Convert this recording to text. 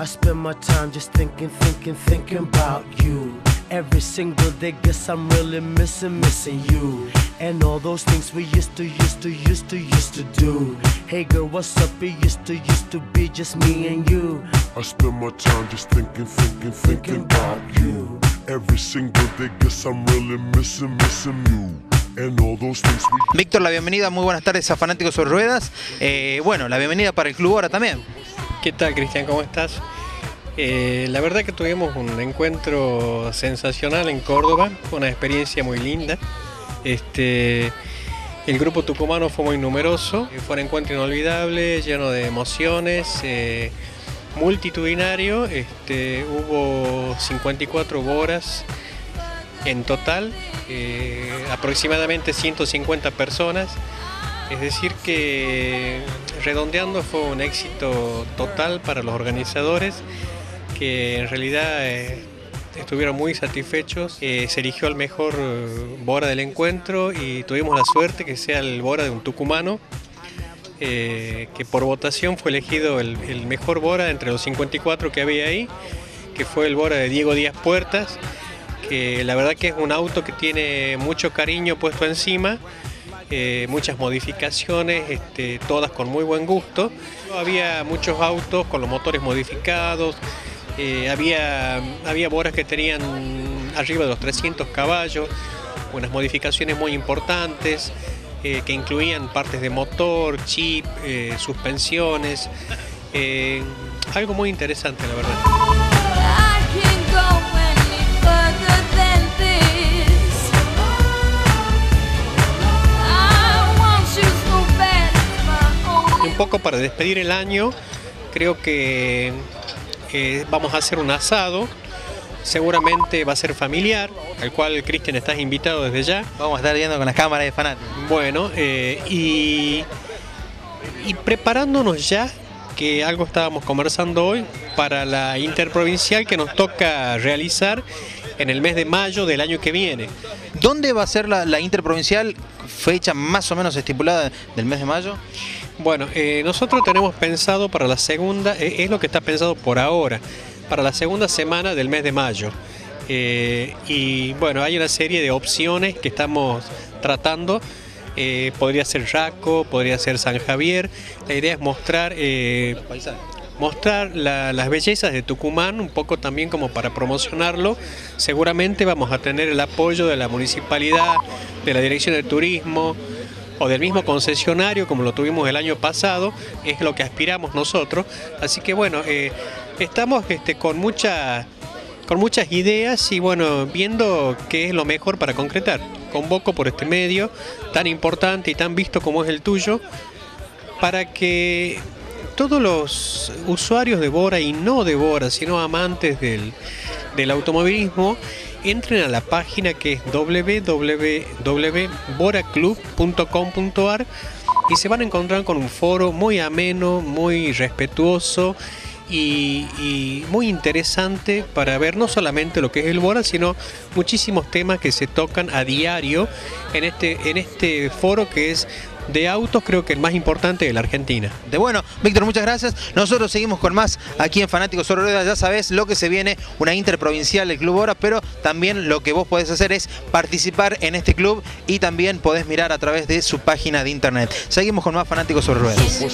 I spend my time just thinking, thinking, thinking about you. Every single day, guess I'm really missing, missing you. And all those things we used to, used to, used to, used to do. Hey girl, what's up? It used to, used to be just me and you. I spend my time just thinking, thinking, thinking about you. Every single day, guess I'm really missing, missing you. And all those things we Víctor, la bienvenida, muy buenas tardes a Fanáticos sobre Ruedas. Eh, bueno, la bienvenida para el club ahora también. ¿Qué tal, Cristian? ¿Cómo estás? Eh, la verdad que tuvimos un encuentro sensacional en Córdoba, una experiencia muy linda. Este, el grupo tucumano fue muy numeroso, fue un encuentro inolvidable, lleno de emociones, eh, multitudinario. Este, hubo 54 boras en total, eh, aproximadamente 150 personas. Es decir que redondeando fue un éxito total para los organizadores que en realidad eh, estuvieron muy satisfechos. Eh, se eligió el mejor eh, Bora del encuentro y tuvimos la suerte que sea el Bora de un tucumano, que por votación fue elegido el, el mejor Bora entre los 54 que había ahí, que fue el Bora de Diego Díaz Puertas, que la verdad que es un auto que tiene mucho cariño puesto encima. Eh, muchas modificaciones, este, todas con muy buen gusto. Había muchos autos con los motores modificados, eh, había, había boras que tenían arriba de los 300 caballos, unas modificaciones muy importantes eh, que incluían partes de motor, chip, suspensiones, algo muy interesante la verdad. Poco para despedir el año, creo que eh, vamos a hacer un asado. Seguramente va a ser familiar, al cual Cristian estás invitado desde ya. Vamos a estar viendo con las cámaras de fanáticos. Bueno, eh, y, y preparándonos ya, que algo estábamos conversando hoy, para la interprovincial que nos toca realizar en el mes de mayo del año que viene. ¿Dónde va a ser la, la interprovincial? Fecha más o menos estipulada del mes de mayo. Bueno, eh, nosotros tenemos pensado para la segunda, eh, es lo que está pensado por ahora, para la segunda semana del mes de mayo. Eh, y bueno, hay una serie de opciones que estamos tratando. Podría ser Raco, podría ser San Javier. La idea es mostrar, eh, mostrar la- las bellezas de Tucumán, un poco también como para promocionarlo. Seguramente vamos a tener el apoyo de la municipalidad, de la Dirección de Turismo, o del mismo concesionario como lo tuvimos el año pasado, es lo que aspiramos nosotros. Así que bueno, eh, estamos este, con, mucha, con muchas ideas y bueno, viendo qué es lo mejor para concretar. Convoco por este medio tan importante y tan visto como es el tuyo, para que todos los usuarios de Bora y no de Bora, sino amantes del, del automovilismo, entren a la página que es www.boraclub.com.ar y se van a encontrar con un foro muy ameno, muy respetuoso y, y muy interesante para ver no solamente lo que es el Bora, sino muchísimos temas que se tocan a diario en este, en este foro que es de autos, creo que el más importante de la Argentina. De bueno, Víctor, muchas gracias. Nosotros seguimos con más aquí en Fanáticos sobre Ruedas. Ya sabes lo que se viene, una interprovincial del Club Hora, pero también lo que vos podés hacer es participar en este club y también podés mirar a través de su página de internet. Seguimos con más Fanáticos sobre Ruedas.